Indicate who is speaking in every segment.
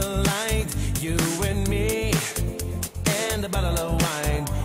Speaker 1: the you and me, and a bottle of wine.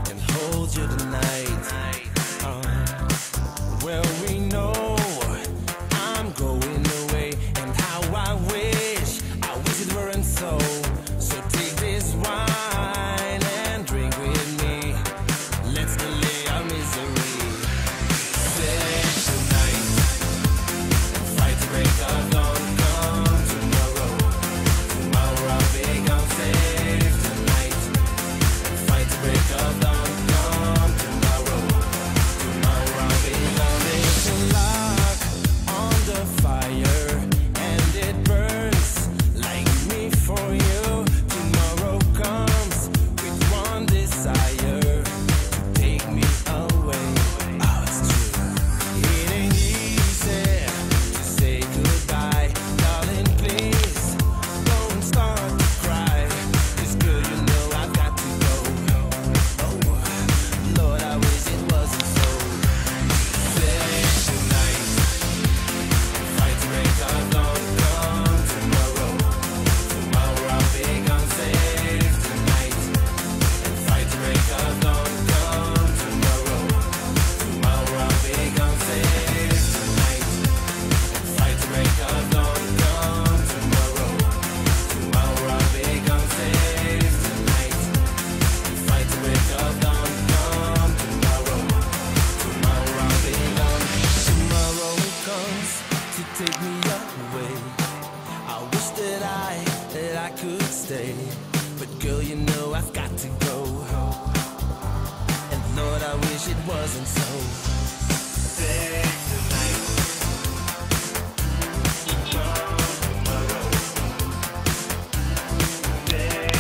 Speaker 1: stay. But girl, you know I've got to go. And Lord, I wish it wasn't so.